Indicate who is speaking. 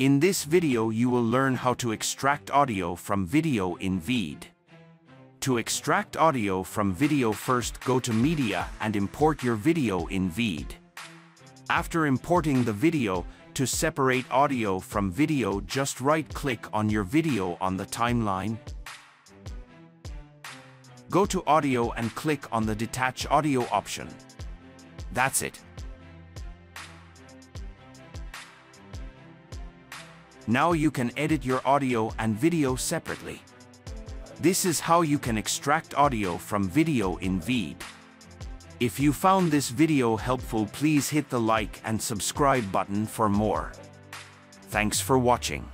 Speaker 1: In this video you will learn how to extract audio from video in Veed. To extract audio from video first go to Media and import your video in Veed. After importing the video, to separate audio from video just right-click on your video on the timeline. Go to Audio and click on the Detach Audio option. That's it. Now you can edit your audio and video separately. This is how you can extract audio from video in Veed. If you found this video helpful please hit the like and subscribe button for more. Thanks for watching.